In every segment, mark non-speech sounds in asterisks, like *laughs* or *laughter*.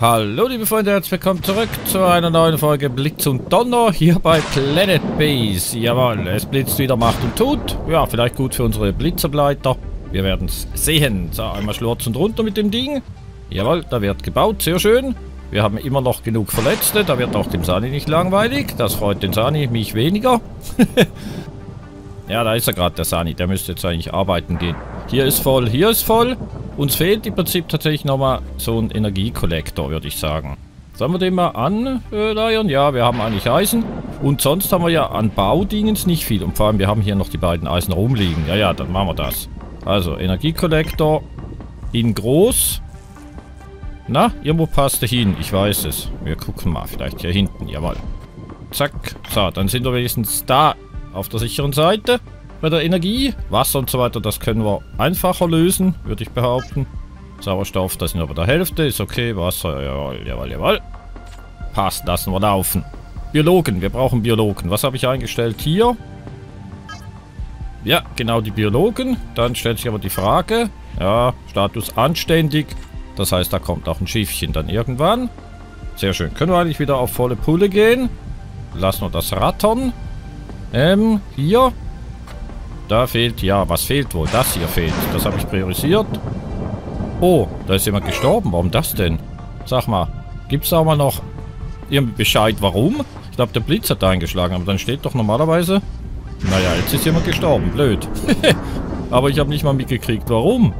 Hallo liebe Freunde, herzlich willkommen zurück zu einer neuen Folge Blitz und Donner hier bei Planet Base. Jawohl, es blitzt wieder Macht und Tut. Ja, vielleicht gut für unsere Blitzableiter. Wir werden es sehen. So, einmal schlurzen runter mit dem Ding. Jawohl, da wird gebaut, sehr schön. Wir haben immer noch genug Verletzte, da wird auch dem Sani nicht langweilig. Das freut den Sani, mich weniger. *laughs* ja, da ist er gerade, der Sani. Der müsste jetzt eigentlich arbeiten gehen. Hier ist voll, hier ist voll. Uns fehlt im Prinzip tatsächlich nochmal so ein Energiekollektor, würde ich sagen. Sollen wir den mal anleiern? Ja, wir haben eigentlich Eisen. Und sonst haben wir ja an Baudingens nicht viel. Und vor allem, wir haben hier noch die beiden Eisen rumliegen. Ja, ja, dann machen wir das. Also, Energiekollektor in groß. Na, irgendwo passt er hin. Ich weiß es. Wir gucken mal. Vielleicht hier hinten. Jawohl. Zack. So, dann sind wir wenigstens da auf der sicheren Seite bei der Energie. Wasser und so weiter, das können wir einfacher lösen, würde ich behaupten. Sauerstoff, das sind bei der Hälfte. Ist okay. Wasser, jawohl, jawohl, jawohl. Passt, lassen wir laufen. Biologen, wir brauchen Biologen. Was habe ich eingestellt hier? Ja, genau die Biologen. Dann stellt sich aber die Frage, ja, Status anständig. Das heißt, da kommt auch ein Schiffchen dann irgendwann. Sehr schön. Können wir eigentlich wieder auf volle Pulle gehen? Lassen wir das rattern. Ähm, hier. Da fehlt, ja, was fehlt wohl? Das hier fehlt. Das habe ich priorisiert. Oh, da ist jemand gestorben. Warum das denn? Sag mal, gibt es da mal noch irgendwie Bescheid, warum? Ich glaube, der Blitz hat eingeschlagen, aber dann steht doch normalerweise... Naja, jetzt ist jemand gestorben. Blöd. *laughs* aber ich habe nicht mal mitgekriegt, warum.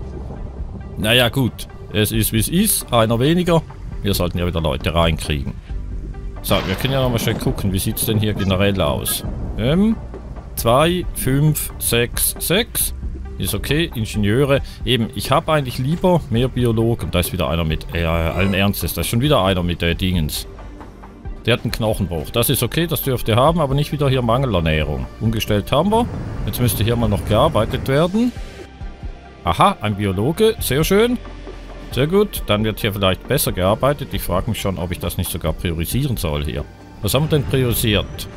Naja, gut. Es ist, wie es ist. Einer weniger. Wir sollten ja wieder Leute reinkriegen. So, wir können ja nochmal schnell gucken. Wie sieht es denn hier generell aus? Ähm, 2, 5, 6, 6. Ist okay. Ingenieure. Eben, ich habe eigentlich lieber mehr Biologen. Da ist wieder einer mit. Äh, allen Ernstes. Da ist schon wieder einer mit der äh, Dingens. Der hat einen Knochenbruch. Das ist okay, das dürfte haben, aber nicht wieder hier Mangelernährung. Umgestellt haben wir. Jetzt müsste hier mal noch gearbeitet werden. Aha, ein Biologe. Sehr schön. Sehr gut. Dann wird hier vielleicht besser gearbeitet. Ich frage mich schon, ob ich das nicht sogar priorisieren soll hier. Was haben wir denn priorisiert?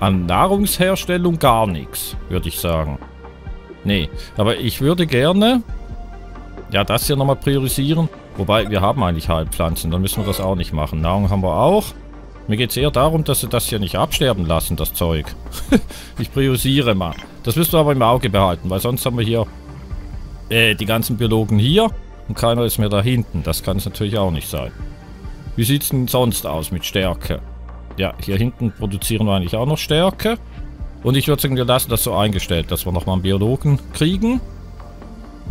An Nahrungsherstellung gar nichts, würde ich sagen. Nee, aber ich würde gerne ja das hier nochmal priorisieren. Wobei, wir haben eigentlich Heilpflanzen, dann müssen wir das auch nicht machen. Nahrung haben wir auch. Mir geht es eher darum, dass sie das hier nicht absterben lassen, das Zeug. *laughs* ich priorisiere mal. Das wirst du aber im Auge behalten, weil sonst haben wir hier äh, die ganzen Biologen hier und keiner ist mehr da hinten. Das kann es natürlich auch nicht sein. Wie sieht es denn sonst aus mit Stärke? Ja, hier hinten produzieren wir eigentlich auch noch Stärke. Und ich würde sagen, wir lassen das so eingestellt, dass wir nochmal einen Biologen kriegen.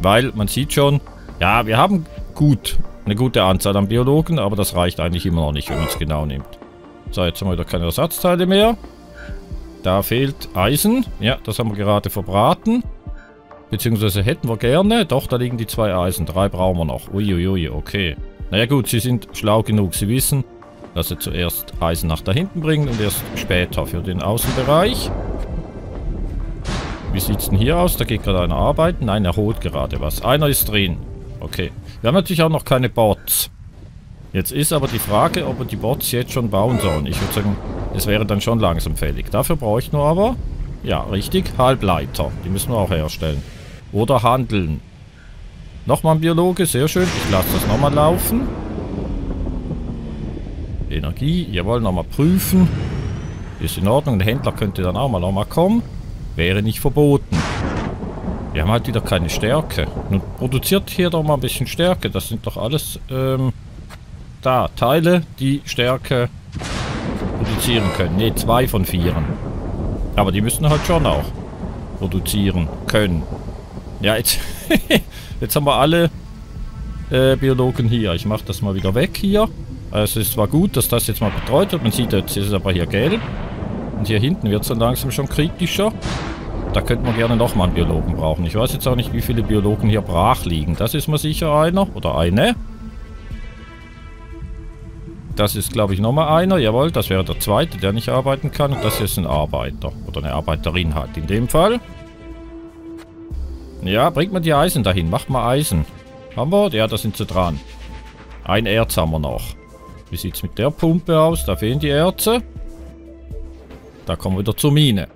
Weil man sieht schon, ja, wir haben gut, eine gute Anzahl an Biologen, aber das reicht eigentlich immer noch nicht, wenn man es genau nimmt. So, jetzt haben wir wieder keine Ersatzteile mehr. Da fehlt Eisen. Ja, das haben wir gerade verbraten. Beziehungsweise hätten wir gerne. Doch, da liegen die zwei Eisen. Drei brauchen wir noch. Uiuiui, okay. Naja gut, sie sind schlau genug. Sie wissen, dass sie zuerst Eisen nach da hinten bringen und erst später für den Außenbereich. Wie sieht es denn hier aus? Da geht gerade einer arbeiten. Nein, er holt gerade was. Einer ist drin. Okay. Wir haben natürlich auch noch keine Bots. Jetzt ist aber die Frage, ob wir die Bots jetzt schon bauen sollen. Ich würde sagen, es wäre dann schon langsam fällig. Dafür bräuchten wir aber, ja, richtig, Halbleiter. Die müssen wir auch herstellen. Oder handeln. Nochmal ein Biologe, sehr schön. Ich lasse das nochmal laufen. Energie, jawohl, nochmal prüfen. Ist in Ordnung, der Händler könnte dann auch mal nochmal kommen. Wäre nicht verboten. Wir haben halt wieder keine Stärke. Nun produziert hier doch mal ein bisschen Stärke. Das sind doch alles, ähm, da, Teile, die Stärke produzieren können. Ne, zwei von vieren. Aber die müssen halt schon auch produzieren können. Ja, jetzt, *laughs* jetzt haben wir alle äh, Biologen hier. Ich mache das mal wieder weg hier. Also es zwar gut, dass das jetzt mal betreut wird. Man sieht jetzt, ist es aber hier gelb. Und hier hinten wird es dann langsam schon kritischer. Da könnte man gerne nochmal einen Biologen brauchen. Ich weiß jetzt auch nicht, wie viele Biologen hier brach liegen. Das ist mal sicher einer. Oder eine. Das ist, glaube ich, nochmal einer. Jawohl, das wäre der zweite, der nicht arbeiten kann. Und das ist ein Arbeiter. Oder eine Arbeiterin halt in dem Fall. Ja, bringt mal die Eisen dahin. Macht mal Eisen. Haben wir? Ja, da sind sie dran. Ein Erz haben wir noch. Wie sieht es mit der Pumpe aus? Da fehlen die Erze. Da kommen wir wieder zur Mine.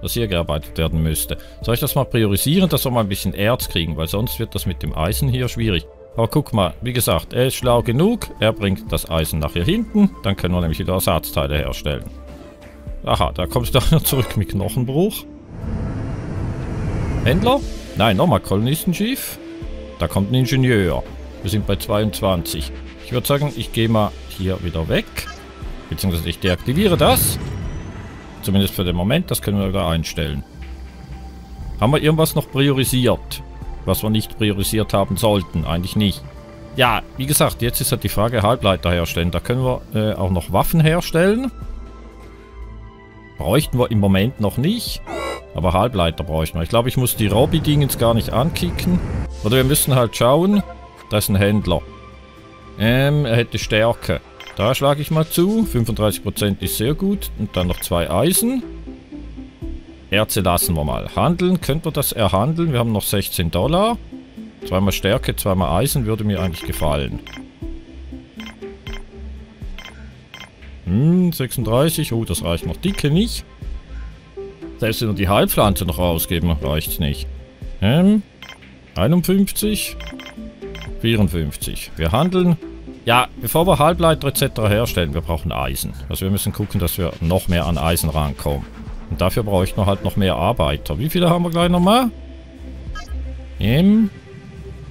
Dass hier gearbeitet werden müsste. Soll ich das mal priorisieren, dass wir mal ein bisschen Erz kriegen? Weil sonst wird das mit dem Eisen hier schwierig. Aber guck mal, wie gesagt, er ist schlau genug. Er bringt das Eisen nach hier hinten. Dann können wir nämlich wieder Ersatzteile herstellen. Aha, da kommst du *laughs* noch zurück mit Knochenbruch. Händler? Nein, nochmal Kolonistenschiff. Da kommt ein Ingenieur. Wir sind bei 22. Ich würde sagen, ich gehe mal hier wieder weg. Beziehungsweise ich deaktiviere das. Zumindest für den Moment. Das können wir wieder einstellen. Haben wir irgendwas noch priorisiert? Was wir nicht priorisiert haben sollten? Eigentlich nicht. Ja, wie gesagt, jetzt ist halt die Frage Halbleiter herstellen. Da können wir äh, auch noch Waffen herstellen. Bräuchten wir im Moment noch nicht. Aber Halbleiter bräuchten wir. Ich glaube, ich muss die Robby-Dingens gar nicht ankicken. Oder wir müssen halt schauen. Da ist ein Händler. Ähm, er hätte Stärke. Da schlage ich mal zu. 35% ist sehr gut. Und dann noch zwei Eisen. Erze lassen wir mal. Handeln, könnten wir das erhandeln? Wir haben noch 16 Dollar. Zweimal Stärke, zweimal Eisen würde mir eigentlich gefallen. Hm, 36. Oh, das reicht noch dicke nicht. Selbst wenn wir die Heilpflanze noch rausgeben, reicht nicht. Ähm, 51. 54. Wir handeln. Ja, bevor wir Halbleiter etc. herstellen, wir brauchen Eisen. Also wir müssen gucken, dass wir noch mehr an Eisen rankommen. Und dafür bräuchten wir halt noch mehr Arbeiter. Wie viele haben wir gleich nochmal? Ähm,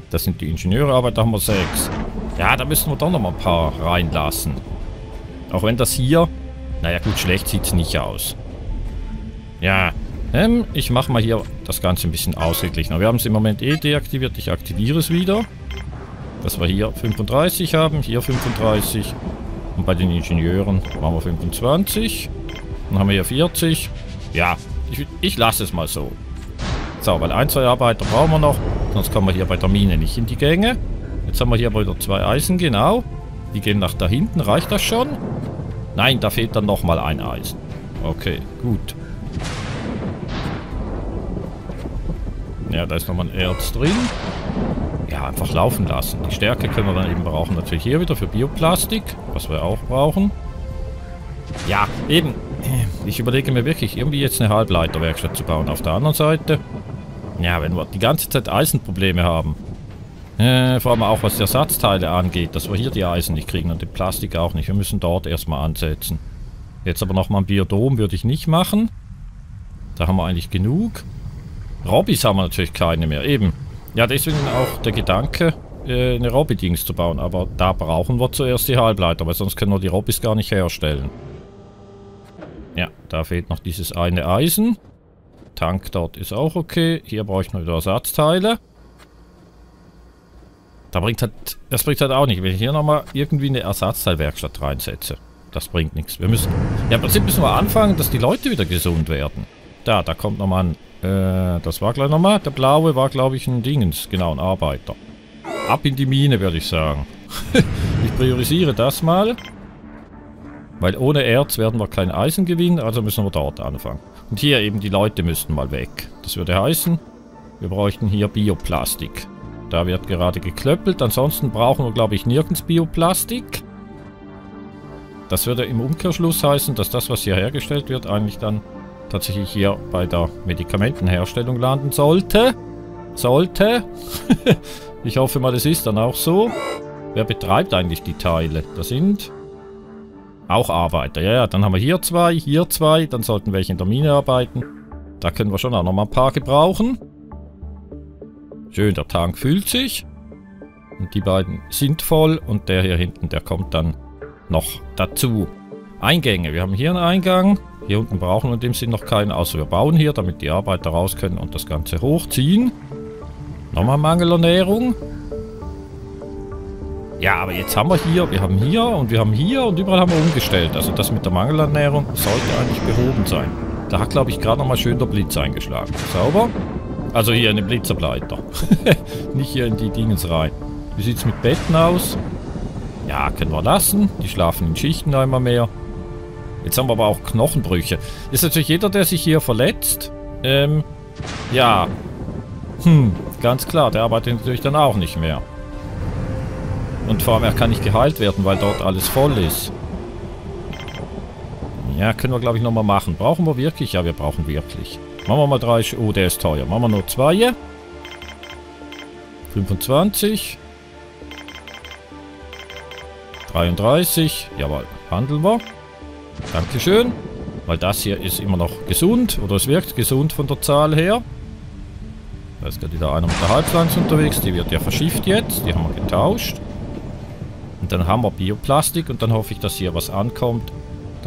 das sind die Ingenieure, Arbeiter haben wir sechs. Ja, da müssen wir doch noch mal ein paar reinlassen. Auch wenn das hier... Naja gut, schlecht sieht es nicht aus. Ja, ähm, ich mache mal hier das Ganze ein bisschen ausgeglichener. Wir haben es im Moment eh deaktiviert. Ich aktiviere es wieder. Dass wir hier 35 haben, hier 35. Und bei den Ingenieuren machen wir 25. Dann haben wir hier 40. Ja, ich, ich lasse es mal so. So, weil ein, zwei Arbeiter brauchen wir noch. Sonst kommen wir hier bei der Mine nicht in die Gänge. Jetzt haben wir hier wieder zwei Eisen, genau. Die gehen nach da hinten. Reicht das schon? Nein, da fehlt dann nochmal ein Eisen. Okay, gut. Ja, da ist nochmal ein Erz drin. Ja, einfach laufen lassen. Die Stärke können wir dann eben brauchen. Natürlich hier wieder für Bioplastik, was wir auch brauchen. Ja, eben. Ich überlege mir wirklich, irgendwie jetzt eine Halbleiterwerkstatt zu bauen. Auf der anderen Seite, ja, wenn wir die ganze Zeit Eisenprobleme haben, äh, vor allem auch was die Ersatzteile angeht, dass wir hier die Eisen nicht kriegen und den Plastik auch nicht. Wir müssen dort erstmal ansetzen. Jetzt aber nochmal ein Biodom würde ich nicht machen. Da haben wir eigentlich genug. Robbys haben wir natürlich keine mehr. Eben. Ja, deswegen auch der Gedanke, äh, eine Robby-Dings zu bauen. Aber da brauchen wir zuerst die Halbleiter, weil sonst können wir die Robbys gar nicht herstellen. Ja, da fehlt noch dieses eine Eisen. Tank dort ist auch okay. Hier bräuchten wir wieder Ersatzteile. Da bringt halt, das bringt halt auch nicht. Wenn ich hier nochmal irgendwie eine Ersatzteilwerkstatt reinsetze. Das bringt nichts. Wir müssen, ja im Prinzip müssen wir anfangen, dass die Leute wieder gesund werden. Da, da kommt nochmal ein, äh, das war gleich nochmal, der blaue war glaube ich ein Dingens, genau, ein Arbeiter. Ab in die Mine, würde ich sagen. *laughs* ich priorisiere das mal. Weil ohne Erz werden wir kein Eisen gewinnen, also müssen wir dort anfangen. Und hier eben die Leute müssten mal weg. Das würde heißen, wir bräuchten hier Bioplastik. Da wird gerade geklöppelt. Ansonsten brauchen wir, glaube ich, nirgends Bioplastik. Das würde im Umkehrschluss heißen, dass das, was hier hergestellt wird, eigentlich dann tatsächlich hier bei der Medikamentenherstellung landen sollte. Sollte. *laughs* ich hoffe mal, das ist dann auch so. Wer betreibt eigentlich die Teile? Das sind auch Arbeiter. Ja, ja, dann haben wir hier zwei, hier zwei. Dann sollten welche in der Mine arbeiten. Da können wir schon auch noch mal ein paar gebrauchen. Schön, der Tank füllt sich. Und die beiden sind voll. Und der hier hinten, der kommt dann noch dazu. Eingänge. Wir haben hier einen Eingang. Hier unten brauchen wir in dem Sinn noch keinen, außer wir bauen hier, damit die Arbeiter raus können und das Ganze hochziehen. Nochmal Mangelernährung. Ja, aber jetzt haben wir hier, wir haben hier und wir haben hier und überall haben wir umgestellt. Also das mit der Mangelernährung sollte eigentlich behoben sein. Da hat, glaube ich, gerade nochmal schön der Blitz eingeschlagen. Sauber? Also hier in den Blitzableiter. *laughs* Nicht hier in die Dingens rein. Wie sieht es mit Betten aus? Ja, können wir lassen. Die schlafen in Schichten einmal mehr. Jetzt haben wir aber auch Knochenbrüche. Ist natürlich jeder, der sich hier verletzt. Ähm, ja. Hm, ganz klar, der arbeitet natürlich dann auch nicht mehr. Und vor allem, er kann nicht geheilt werden, weil dort alles voll ist. Ja, können wir, glaube ich, nochmal machen. Brauchen wir wirklich? Ja, wir brauchen wirklich. Machen wir mal drei... Oh, der ist teuer. Machen wir nur zwei. 25. 33. Jawohl, handeln wir. Dankeschön. Weil das hier ist immer noch gesund. Oder es wirkt gesund von der Zahl her. Da ist gerade wieder einer mit der Halbpflanze unterwegs. Die wird ja verschifft jetzt. Die haben wir getauscht. Und dann haben wir Bioplastik. Und dann hoffe ich, dass hier was ankommt.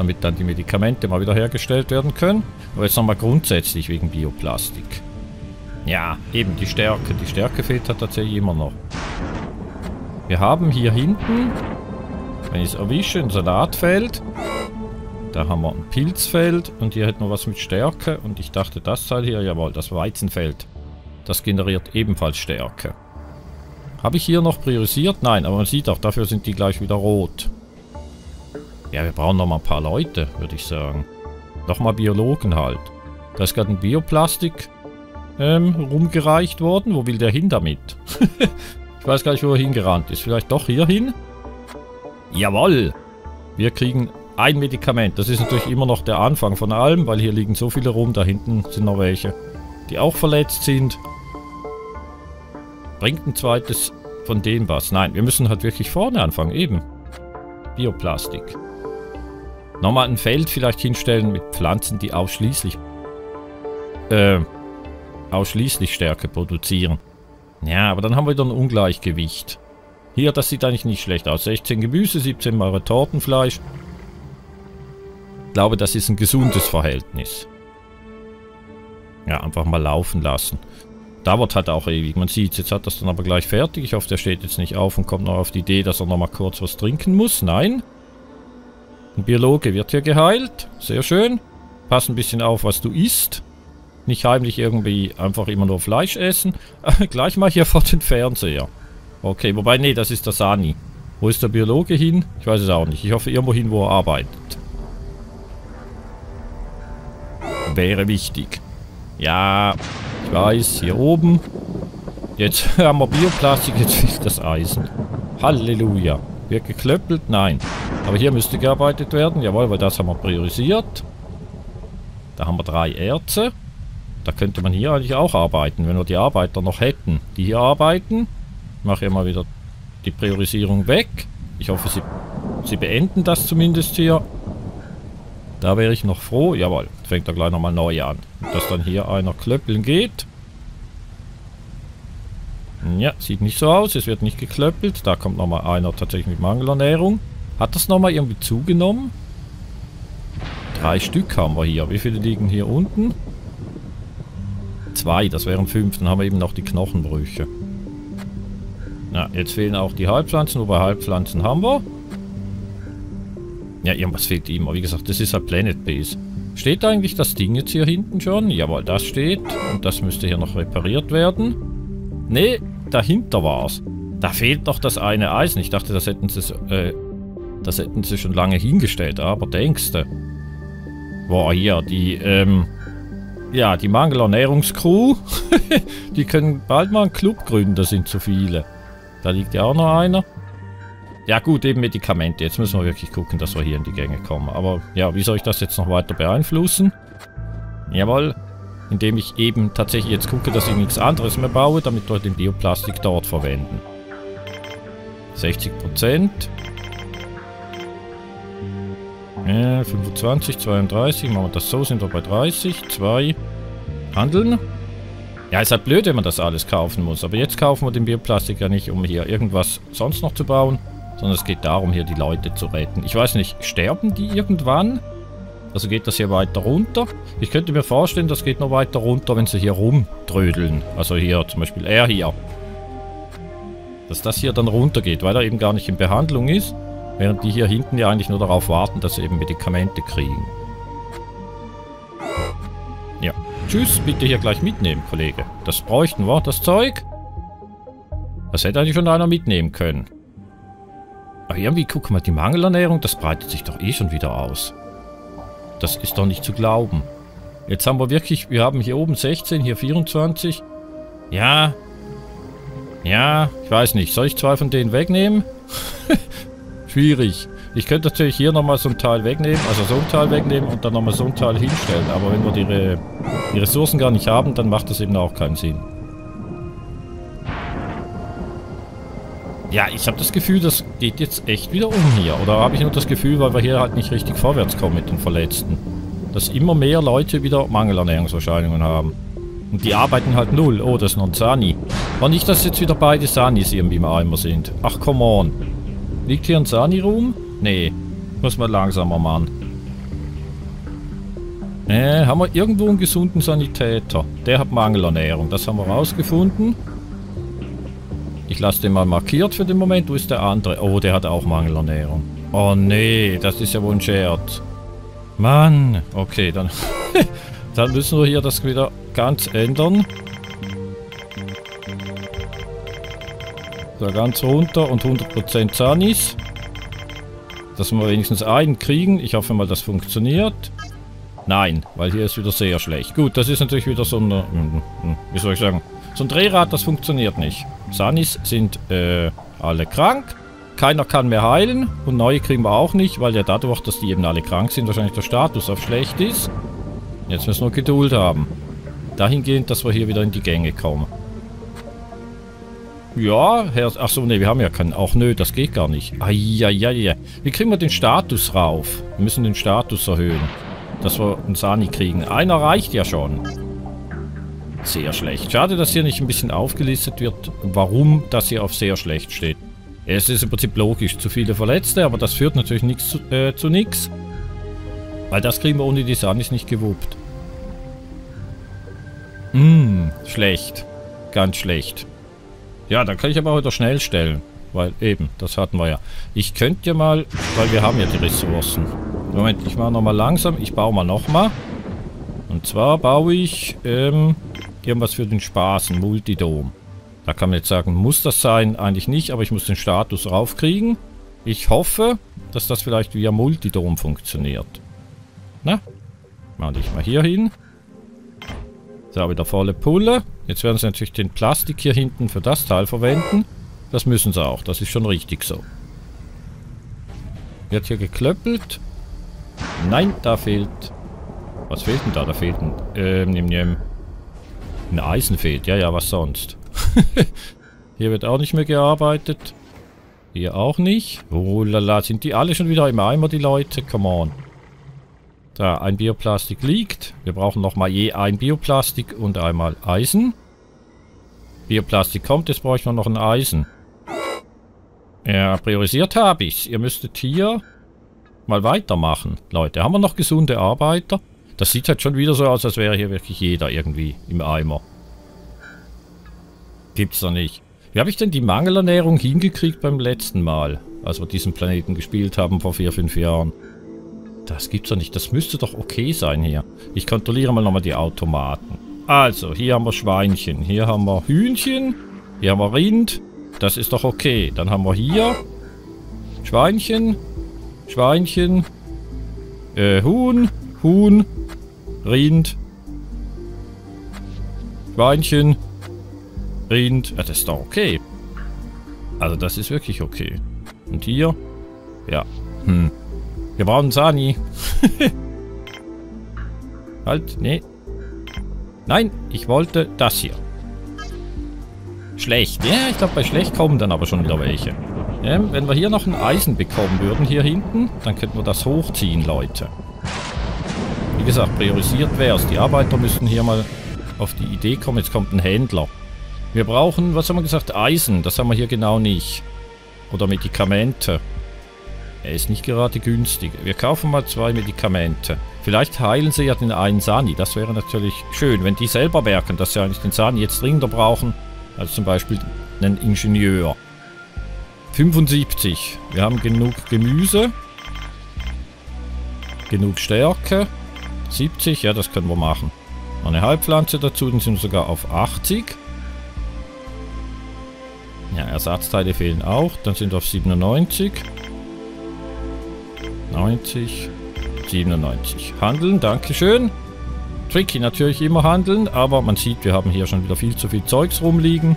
Damit dann die Medikamente mal wieder hergestellt werden können. Aber jetzt nochmal grundsätzlich wegen Bioplastik. Ja, eben die Stärke. Die Stärke fehlt halt tatsächlich immer noch. Wir haben hier hinten, wenn ich es erwische, ein Salatfeld. Da haben wir ein Pilzfeld und hier hätten wir was mit Stärke. Und ich dachte, das Teil hier, jawohl, das Weizenfeld. Das generiert ebenfalls Stärke. Habe ich hier noch priorisiert? Nein, aber man sieht auch, dafür sind die gleich wieder rot. Ja, wir brauchen noch mal ein paar Leute, würde ich sagen. Nochmal Biologen halt. Da ist gerade ein Bioplastik ähm, rumgereicht worden. Wo will der hin damit? *laughs* ich weiß gar nicht, wo er hingerannt ist. Vielleicht doch hier hin? Jawoll! Wir kriegen ein Medikament. Das ist natürlich immer noch der Anfang von allem, weil hier liegen so viele rum. Da hinten sind noch welche, die auch verletzt sind. Bringt ein zweites von dem was? Nein, wir müssen halt wirklich vorne anfangen. Eben. Bioplastik. Nochmal ein Feld vielleicht hinstellen mit Pflanzen, die ausschließlich äh, ausschließlich Stärke produzieren. Ja, aber dann haben wir wieder ein Ungleichgewicht. Hier, das sieht eigentlich nicht schlecht aus. 16 Gemüse, 17 mal Retortenfleisch. Ich glaube, das ist ein gesundes Verhältnis. Ja, einfach mal laufen lassen. Dauert halt auch ewig. Man sieht Jetzt hat das dann aber gleich fertig. Ich hoffe, der steht jetzt nicht auf und kommt noch auf die Idee, dass er noch mal kurz was trinken muss. Nein. Ein Biologe wird hier geheilt. Sehr schön. Pass ein bisschen auf, was du isst. Nicht heimlich irgendwie einfach immer nur Fleisch essen. *laughs* Gleich mal hier vor den Fernseher. Okay, wobei, nee, das ist der Sani. Wo ist der Biologe hin? Ich weiß es auch nicht. Ich hoffe irgendwo hin, wo er arbeitet. Wäre wichtig. Ja, ich weiß, hier oben. Jetzt *laughs* haben wir Bioplastik, jetzt fehlt das Eisen. Halleluja. Wird geklöppelt? Nein. Aber hier müsste gearbeitet werden. Jawohl, weil das haben wir priorisiert. Da haben wir drei Erze. Da könnte man hier eigentlich auch arbeiten, wenn wir die Arbeiter noch hätten. Die hier arbeiten. Ich mache hier mal wieder die Priorisierung weg. Ich hoffe, sie, sie beenden das zumindest hier. Da wäre ich noch froh. Jawohl, fängt er gleich nochmal neu an. Dass dann hier einer klöppeln geht. Ja, sieht nicht so aus. Es wird nicht geklöppelt. Da kommt nochmal einer tatsächlich mit Mangelernährung. Hat das nochmal irgendwie zugenommen? Drei Stück haben wir hier. Wie viele liegen hier unten? Zwei, das wären fünf. Dann haben wir eben noch die Knochenbrüche. Na, jetzt fehlen auch die Halbpflanzen. Wobei Halbpflanzen haben wir. Ja, irgendwas fehlt immer. Wie gesagt, das ist ein Planet Base. Steht eigentlich das Ding jetzt hier hinten schon? Jawohl, das steht. Und das müsste hier noch repariert werden. Nee, dahinter war's. Da fehlt noch das eine Eisen. Ich dachte, das hätten sie, äh, das hätten sie schon lange hingestellt. Aber denkste. Boah, hier, die, ähm, ja, die Mangelernährungscrew. *laughs* die können bald mal einen Club gründen, da sind zu viele. Da liegt ja auch noch einer. Ja gut, eben Medikamente. Jetzt müssen wir wirklich gucken, dass wir hier in die Gänge kommen. Aber ja, wie soll ich das jetzt noch weiter beeinflussen? Jawohl, indem ich eben tatsächlich jetzt gucke, dass ich nichts anderes mehr baue, damit wir den Bioplastik dort verwenden. 60%. Ja, 25, 32, machen wir das so, sind wir bei 30, 2, handeln. Ja, ist halt blöd, wenn man das alles kaufen muss. Aber jetzt kaufen wir den Bioplastik ja nicht, um hier irgendwas sonst noch zu bauen. Sondern es geht darum, hier die Leute zu retten. Ich weiß nicht, sterben die irgendwann? Also geht das hier weiter runter? Ich könnte mir vorstellen, das geht noch weiter runter, wenn sie hier rumtrödeln. Also hier zum Beispiel er hier. Dass das hier dann runtergeht, weil er eben gar nicht in Behandlung ist. Während die hier hinten ja eigentlich nur darauf warten, dass sie eben Medikamente kriegen. Ja. Tschüss, bitte hier gleich mitnehmen, Kollege. Das bräuchten wir, das Zeug. Das hätte eigentlich schon einer mitnehmen können. Aber irgendwie, guck mal, die Mangelernährung, das breitet sich doch eh schon wieder aus. Das ist doch nicht zu glauben. Jetzt haben wir wirklich, wir haben hier oben 16, hier 24. Ja. Ja, ich weiß nicht. Soll ich zwei von denen wegnehmen? *laughs* Schwierig. Ich könnte natürlich hier nochmal so ein Teil wegnehmen, also so ein Teil wegnehmen und dann nochmal so ein Teil hinstellen. Aber wenn wir die, die Ressourcen gar nicht haben, dann macht das eben auch keinen Sinn. Ja, ich habe das Gefühl, das geht jetzt echt wieder um hier. Oder habe ich nur das Gefühl, weil wir hier halt nicht richtig vorwärts kommen mit den Verletzten. Dass immer mehr Leute wieder Mangelernährungserscheinungen haben. Und die arbeiten halt null. Oh, das ist noch ein Sani. Und nicht, dass jetzt wieder beide Sanis irgendwie im Eimer sind. Ach, come on. Liegt hier ein Sani rum? Nee. Muss man langsamer machen. Äh, haben wir irgendwo einen gesunden Sanitäter? Der hat Mangelernährung. Das haben wir rausgefunden. Ich lasse den mal markiert für den Moment. Wo ist der andere? Oh, der hat auch Mangelernährung. Oh nee, das ist ja wohl ein Scherz. Mann. Okay, dann, *laughs* dann müssen wir hier das wieder ganz ändern. So, ganz runter und 100% Sanis. Dass wir wenigstens einen kriegen. Ich hoffe mal, das funktioniert. Nein, weil hier ist wieder sehr schlecht. Gut, das ist natürlich wieder so ein... Hm, hm, wie soll ich sagen... So ein Drehrad, das funktioniert nicht. Sanis sind äh, alle krank. Keiner kann mehr heilen. Und neue kriegen wir auch nicht, weil ja dadurch, dass die eben alle krank sind, wahrscheinlich der Status auf schlecht ist. Jetzt müssen wir Geduld haben. Dahingehend, dass wir hier wieder in die Gänge kommen. Ja, Herr... Achso, ne, wir haben ja keinen... Auch nö, das geht gar nicht. Eieiei. Wie kriegen wir den Status rauf? Wir müssen den Status erhöhen. Dass wir einen Sani kriegen. Einer reicht ja schon. Sehr schlecht. Schade, dass hier nicht ein bisschen aufgelistet wird, warum das hier auf sehr schlecht steht. Es ist im Prinzip logisch, zu viele Verletzte, aber das führt natürlich äh, zu nichts. Weil das kriegen wir ohne die Sanis nicht gewuppt. Hm, schlecht. Ganz schlecht. Ja, dann kann ich aber heute schnell stellen. Weil eben, das hatten wir ja. Ich könnte ja mal, weil wir haben ja die Ressourcen. Moment, ich mache nochmal langsam. Ich baue mal nochmal. Und zwar baue ich, ähm, Irgendwas für den Spaß, ein Multidom. Da kann man jetzt sagen, muss das sein? Eigentlich nicht, aber ich muss den Status raufkriegen. Ich hoffe, dass das vielleicht via Multidom funktioniert. Na? Mach ich mal hier hin. So, wieder volle Pulle. Jetzt werden sie natürlich den Plastik hier hinten für das Teil verwenden. Das müssen sie auch. Das ist schon richtig so. Wird hier geklöppelt. Nein, da fehlt... Was fehlt denn da? Da fehlt ein... Ähm, nimm, nimm. Ein Eisen fehlt. Ja, ja, was sonst? *laughs* Hier wird auch nicht mehr gearbeitet. Hier auch nicht. Oh lala, sind die alle schon wieder im Eimer, die Leute? Come on. Da, ein Bioplastik liegt. Wir brauchen nochmal je ein Bioplastik und einmal Eisen. Bioplastik kommt, jetzt brauche ich noch ein Eisen. Ja, priorisiert habe ich's. Ihr müsstet hier mal weitermachen, Leute. Haben wir noch gesunde Arbeiter? Das sieht halt schon wieder so aus, als wäre hier wirklich jeder irgendwie im Eimer. Gibt's doch nicht. Wie habe ich denn die Mangelernährung hingekriegt beim letzten Mal, als wir diesen Planeten gespielt haben vor vier, fünf Jahren? Das gibt's doch nicht. Das müsste doch okay sein hier. Ich kontrolliere mal nochmal die Automaten. Also, hier haben wir Schweinchen. Hier haben wir Hühnchen. Hier haben wir Rind. Das ist doch okay. Dann haben wir hier Schweinchen. Schweinchen. Äh, Huhn. Huhn. Rind. Schweinchen. Rind. Ja, das ist doch okay. Also das ist wirklich okay. Und hier? Ja. Hm. Wir brauchen Sani. *laughs* halt, nee. Nein, ich wollte das hier. Schlecht. Ja, ich glaube, bei schlecht kommen dann aber schon wieder welche. Ja, wenn wir hier noch ein Eisen bekommen würden, hier hinten, dann könnten wir das hochziehen, Leute. Wie gesagt, priorisiert wäre es. Die Arbeiter müssten hier mal auf die Idee kommen. Jetzt kommt ein Händler. Wir brauchen, was haben wir gesagt, Eisen. Das haben wir hier genau nicht. Oder Medikamente. Er ist nicht gerade günstig. Wir kaufen mal zwei Medikamente. Vielleicht heilen sie ja den einen Sani. Das wäre natürlich schön, wenn die selber merken, dass sie eigentlich den Sani jetzt dringender brauchen, als zum Beispiel einen Ingenieur. 75. Wir haben genug Gemüse. Genug Stärke. 70, ja, das können wir machen. Noch eine Halbpflanze dazu, dann sind wir sogar auf 80. Ja, Ersatzteile fehlen auch, dann sind wir auf 97. 90, 97. Handeln, Dankeschön. Tricky natürlich immer handeln, aber man sieht, wir haben hier schon wieder viel zu viel Zeugs rumliegen.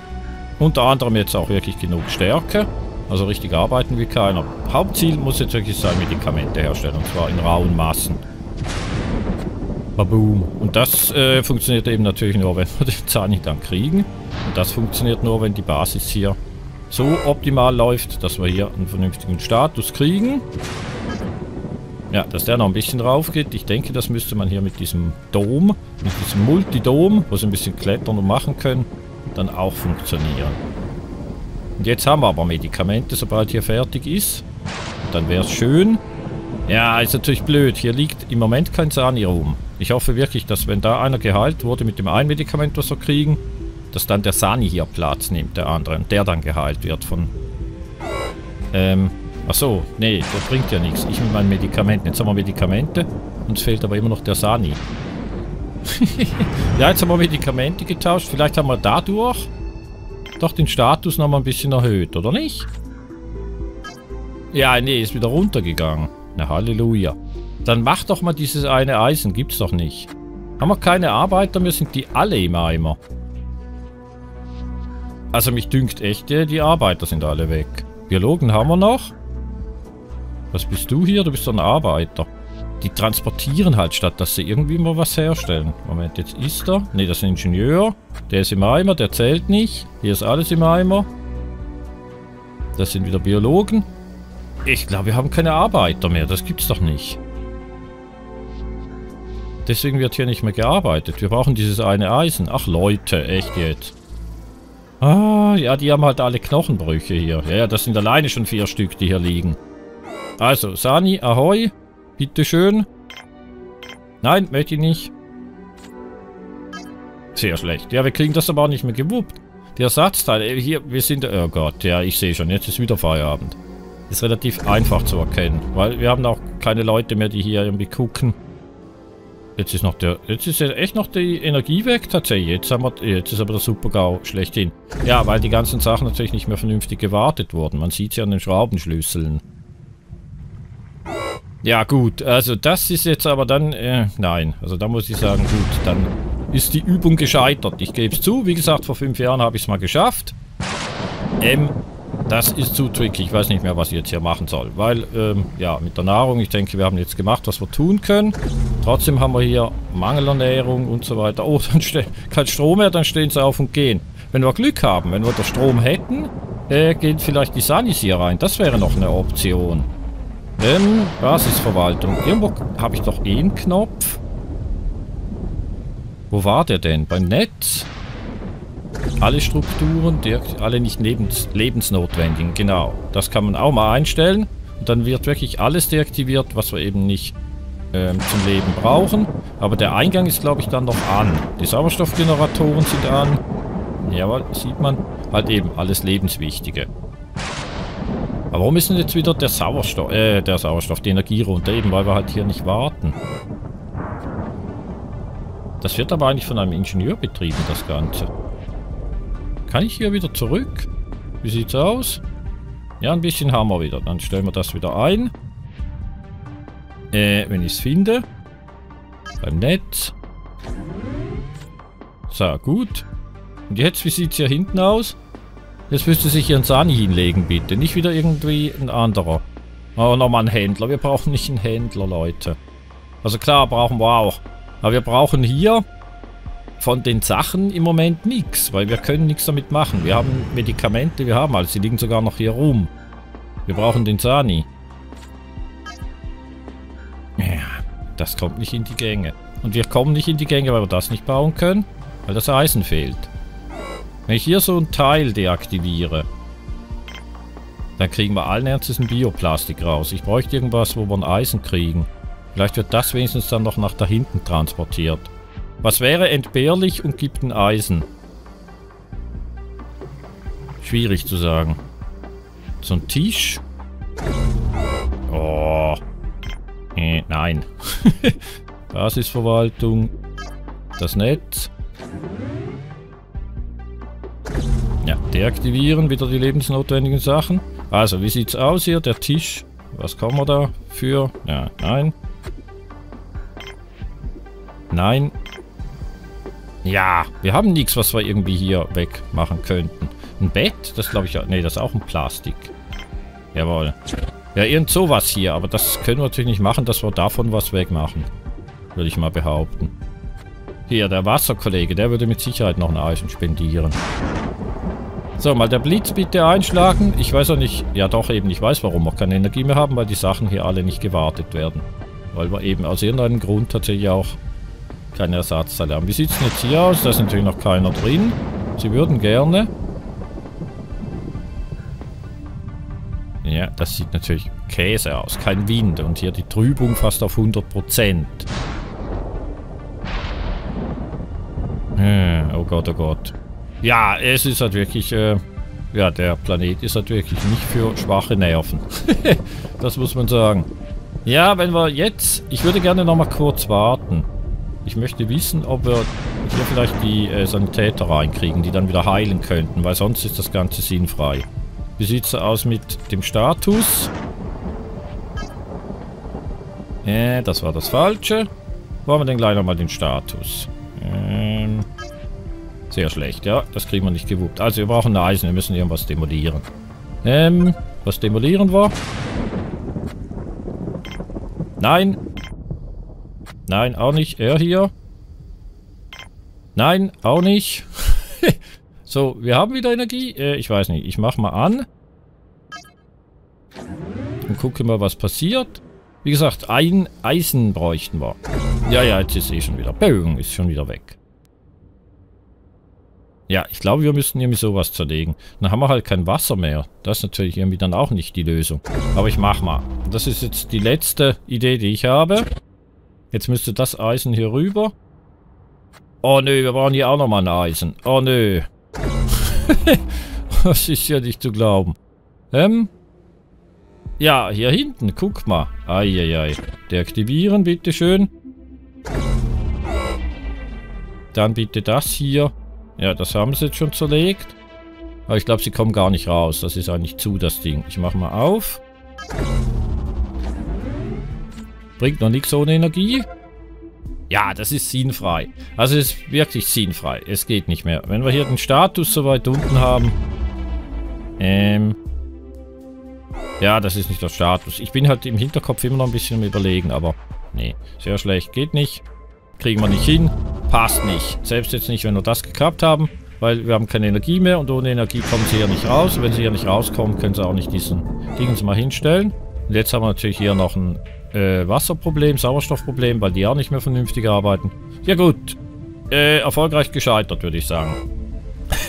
Unter anderem jetzt auch wirklich genug Stärke. Also richtig arbeiten wie keiner. Hauptziel muss jetzt wirklich sein, Medikamente herstellen, und zwar in rauen Massen. Baboom. Und das äh, funktioniert eben natürlich nur, *laughs* wenn wir den Zahn dann kriegen. Und das funktioniert nur, wenn die Basis hier so optimal läuft, dass wir hier einen vernünftigen Status kriegen. Ja, dass der noch ein bisschen drauf geht. Ich denke, das müsste man hier mit diesem Dom, mit diesem Multidom, wo sie ein bisschen klettern und machen können, dann auch funktionieren. Und jetzt haben wir aber Medikamente, sobald hier fertig ist. Dann wäre es schön. Ja, ist natürlich blöd. Hier liegt im Moment kein Sani rum. Ich hoffe wirklich, dass wenn da einer geheilt wurde mit dem einen Medikament, was wir kriegen, dass dann der Sani hier Platz nimmt, der andere, und der dann geheilt wird von... Ähm, ach so, nee, der bringt ja nichts. Ich mit meinen Medikamenten. Jetzt haben wir Medikamente, uns fehlt aber immer noch der Sani. *laughs* ja, jetzt haben wir Medikamente getauscht. Vielleicht haben wir dadurch doch den Status nochmal ein bisschen erhöht, oder nicht? Ja, nee, ist wieder runtergegangen. Na, Halleluja. Dann mach doch mal dieses eine Eisen. Gibt's doch nicht. Haben wir keine Arbeiter mehr? Sind die alle im Eimer? Also mich dünkt echt, die Arbeiter sind alle weg. Biologen haben wir noch. Was bist du hier? Du bist doch ein Arbeiter. Die transportieren halt, statt dass sie irgendwie mal was herstellen. Moment, jetzt ist er. Ne, das ist ein Ingenieur. Der ist im Eimer, der zählt nicht. Hier ist alles im Eimer. Das sind wieder Biologen. Ich glaube, wir haben keine Arbeiter mehr. Das gibt's doch nicht. Deswegen wird hier nicht mehr gearbeitet. Wir brauchen dieses eine Eisen. Ach Leute, echt jetzt. Ah, ja, die haben halt alle Knochenbrüche hier. Ja, das sind alleine schon vier Stück, die hier liegen. Also, Sani, ahoi. Bitteschön. Nein, möchte ich nicht. Sehr schlecht. Ja, wir kriegen das aber auch nicht mehr gewuppt. Die Ersatzteile, äh, hier, wir sind... Oh Gott, ja, ich sehe schon, jetzt ist wieder Feierabend. Ist relativ einfach zu erkennen, weil wir haben auch keine Leute mehr, die hier irgendwie gucken. Jetzt ist noch der, jetzt ist echt noch die Energie weg tatsächlich. Jetzt haben wir, jetzt ist aber der Supergau schlechthin. Ja, weil die ganzen Sachen natürlich nicht mehr vernünftig gewartet wurden. Man sieht ja an den Schraubenschlüsseln. Ja gut, also das ist jetzt aber dann, äh, nein. Also da muss ich sagen, gut, dann ist die Übung gescheitert. Ich gebe es zu, wie gesagt, vor fünf Jahren habe ich es mal geschafft. Ähm, das ist zu tricky. Ich weiß nicht mehr, was ich jetzt hier machen soll. Weil, ähm, ja, mit der Nahrung, ich denke, wir haben jetzt gemacht, was wir tun können. Trotzdem haben wir hier Mangelernährung und so weiter. Oh, *laughs* dann steht kein Strom mehr, dann stehen sie auf und gehen. Wenn wir Glück haben, wenn wir den Strom hätten, äh, gehen vielleicht die Sunnies hier rein. Das wäre noch eine Option. Ähm, Basisverwaltung. Irgendwo habe ich doch eh einen Knopf. Wo war der denn? Beim Netz? Alle Strukturen, alle nicht lebens lebensnotwendigen, genau. Das kann man auch mal einstellen. Und dann wird wirklich alles deaktiviert, was wir eben nicht ähm, zum Leben brauchen. Aber der Eingang ist, glaube ich, dann noch an. Die Sauerstoffgeneratoren sind an. Jawohl, sieht man. Halt eben alles Lebenswichtige. Aber warum ist denn jetzt wieder der Sauerstoff, äh, der Sauerstoff, die Energie runter? Eben, weil wir halt hier nicht warten. Das wird aber eigentlich von einem Ingenieur betrieben, das Ganze. Kann ich hier wieder zurück? Wie sieht's aus? Ja, ein bisschen haben wir wieder. Dann stellen wir das wieder ein. Äh, wenn ich es finde. Beim Netz. So, gut. Und jetzt, wie sieht es hier hinten aus? Jetzt müsste sich hier ein Sani hinlegen, bitte. Nicht wieder irgendwie ein anderer. Oh, nochmal ein Händler. Wir brauchen nicht einen Händler, Leute. Also klar, brauchen wir auch. Aber wir brauchen hier von den Sachen im Moment nichts, weil wir können nichts damit machen. Wir haben Medikamente, wir haben alles. Die liegen sogar noch hier rum. Wir brauchen den Sani. Ja, das kommt nicht in die Gänge. Und wir kommen nicht in die Gänge, weil wir das nicht bauen können, weil das Eisen fehlt. Wenn ich hier so ein Teil deaktiviere, dann kriegen wir allen Ernstes ein Bioplastik raus. Ich bräuchte irgendwas, wo wir ein Eisen kriegen. Vielleicht wird das wenigstens dann noch nach da hinten transportiert. Was wäre entbehrlich und gibt ein Eisen? Schwierig zu sagen. So ein Tisch? Oh. Äh, nein. *laughs* Basisverwaltung. Das Netz. Ja, deaktivieren. Wieder die lebensnotwendigen Sachen. Also, wie sieht's aus hier? Der Tisch. Was kommen wir da für? Ja, nein. Nein. Ja, wir haben nichts, was wir irgendwie hier wegmachen könnten. Ein Bett? Das glaube ich ja. Ne, das ist auch ein Plastik. Jawohl. Ja, irgend sowas hier. Aber das können wir natürlich nicht machen, dass wir davon was wegmachen. Würde ich mal behaupten. Hier, der Wasserkollege, der würde mit Sicherheit noch ein Eisen spendieren. So, mal der Blitz bitte einschlagen. Ich weiß auch nicht, ja doch eben, ich weiß, warum wir keine Energie mehr haben, weil die Sachen hier alle nicht gewartet werden. Weil wir eben aus irgendeinem Grund tatsächlich auch keine Ersatzteile haben. Wie sieht es jetzt hier aus? Da ist natürlich noch keiner drin. Sie würden gerne... Ja, das sieht natürlich Käse aus. Kein Wind. Und hier die Trübung fast auf 100%. Hm, oh Gott, oh Gott. Ja, es ist halt wirklich... Äh, ja, der Planet ist halt wirklich nicht für schwache Nerven. *laughs* das muss man sagen. Ja, wenn wir jetzt... Ich würde gerne noch mal kurz warten. Ich möchte wissen, ob wir hier vielleicht die äh, Sanitäter reinkriegen, die dann wieder heilen könnten, weil sonst ist das Ganze sinnfrei. Wie sieht es aus mit dem Status? Äh, das war das Falsche. Wo haben wir denn gleich nochmal den Status? Ähm, sehr schlecht, ja. Das kriegen wir nicht gewuppt. Also wir brauchen Eisen, wir müssen irgendwas demolieren. Ähm, was demolieren wir? Nein, Nein, auch nicht. Er hier. Nein, auch nicht. *laughs* so, wir haben wieder Energie. Äh, ich weiß nicht. Ich mach mal an. Und gucke mal, was passiert. Wie gesagt, ein Eisen bräuchten wir. Ja, ja, jetzt ist eh schon wieder. Boom, ist schon wieder weg. Ja, ich glaube, wir müssten irgendwie sowas zerlegen. Dann haben wir halt kein Wasser mehr. Das ist natürlich irgendwie dann auch nicht die Lösung. Aber ich mach mal. Das ist jetzt die letzte Idee, die ich habe. Jetzt müsste das Eisen hier rüber. Oh nö, wir brauchen hier auch nochmal ein Eisen. Oh nö. *laughs* das ist ja nicht zu glauben. Ähm. Ja, hier hinten, guck mal. Eieiei. Deaktivieren, bitteschön. Dann bitte das hier. Ja, das haben sie jetzt schon zerlegt. Aber ich glaube, sie kommen gar nicht raus. Das ist eigentlich zu, das Ding. Ich mache mal auf. Bringt noch nichts ohne Energie. Ja, das ist sinnfrei. Also es ist wirklich sinnfrei. Es geht nicht mehr. Wenn wir hier den Status so weit unten haben. Ähm. Ja, das ist nicht der Status. Ich bin halt im Hinterkopf immer noch ein bisschen am überlegen, aber nee, sehr schlecht. Geht nicht. Kriegen wir nicht hin. Passt nicht. Selbst jetzt nicht, wenn wir das geklappt haben, weil wir haben keine Energie mehr und ohne Energie kommen sie hier nicht raus. Wenn sie hier nicht rauskommen, können sie auch nicht diesen Dingens mal hinstellen. Und jetzt haben wir natürlich hier noch ein äh, Wasserproblem, Sauerstoffproblem, weil die auch nicht mehr vernünftig arbeiten. Ja gut, äh, erfolgreich gescheitert, würde ich sagen.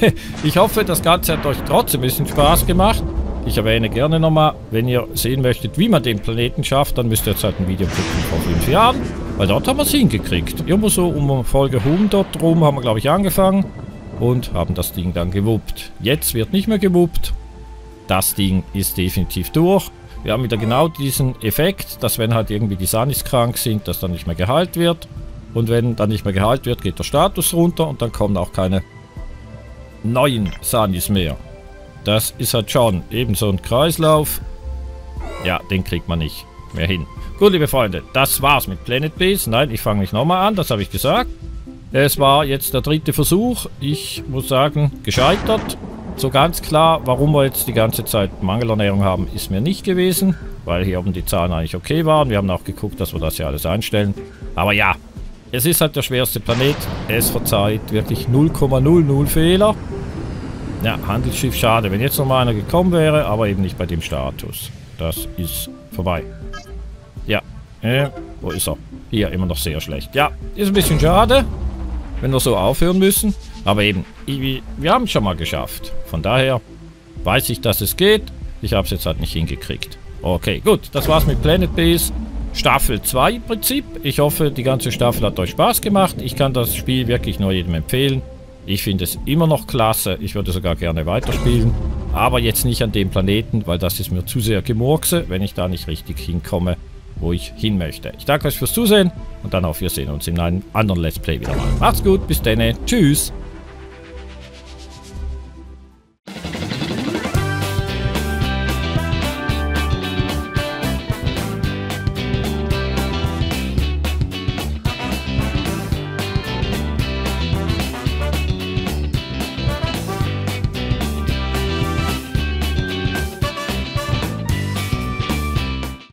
*laughs* ich hoffe, das Ganze hat euch trotzdem ein bisschen Spaß gemacht. Ich erwähne gerne nochmal, wenn ihr sehen möchtet, wie man den Planeten schafft, dann müsst ihr jetzt halt ein Video gucken vor fünf Jahren, weil dort haben wir es hingekriegt. Irgendwo so um Folge 100 rum haben wir, glaube ich, angefangen und haben das Ding dann gewuppt. Jetzt wird nicht mehr gewuppt. Das Ding ist definitiv durch. Wir haben wieder genau diesen Effekt, dass wenn halt irgendwie die Sanis krank sind, dass dann nicht mehr geheilt wird. Und wenn dann nicht mehr geheilt wird, geht der Status runter und dann kommen auch keine neuen Sanis mehr. Das ist halt schon eben so ein Kreislauf. Ja, den kriegt man nicht mehr hin. Gut, liebe Freunde, das war's mit Planet Base. Nein, ich fange nicht nochmal an, das habe ich gesagt. Es war jetzt der dritte Versuch. Ich muss sagen, gescheitert. So ganz klar, warum wir jetzt die ganze Zeit Mangelernährung haben, ist mir nicht gewesen. Weil hier oben die Zahlen eigentlich okay waren. Wir haben auch geguckt, dass wir das ja alles einstellen. Aber ja, es ist halt der schwerste Planet. Es verzeiht wirklich 0,00 Fehler. Ja, Handelsschiff, schade. Wenn jetzt nochmal einer gekommen wäre, aber eben nicht bei dem Status. Das ist vorbei. Ja, äh, wo ist er? Hier, immer noch sehr schlecht. Ja, ist ein bisschen schade, wenn wir so aufhören müssen. Aber eben, wir haben es schon mal geschafft. Von daher weiß ich, dass es geht. Ich habe es jetzt halt nicht hingekriegt. Okay, gut. Das war's mit Planet Base. Staffel 2 im Prinzip. Ich hoffe, die ganze Staffel hat euch Spaß gemacht. Ich kann das Spiel wirklich nur jedem empfehlen. Ich finde es immer noch klasse. Ich würde sogar gerne weiterspielen. Aber jetzt nicht an dem Planeten, weil das ist mir zu sehr Gemurkse, wenn ich da nicht richtig hinkomme, wo ich hin möchte. Ich danke euch fürs Zusehen und dann auf Wiedersehen uns in einem anderen Let's Play wieder mal. Macht's gut, bis dann. Tschüss.